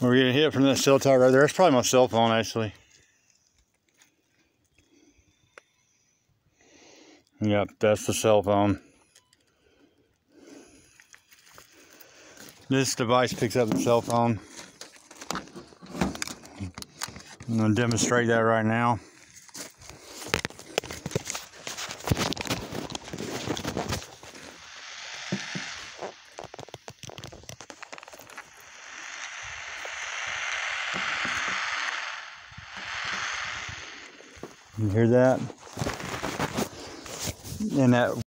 We're getting hit from that cell tower right there. That's probably my cell phone, actually. Yep, that's the cell phone. This device picks up the cell phone. I'm going to demonstrate that right now. You hear that? And that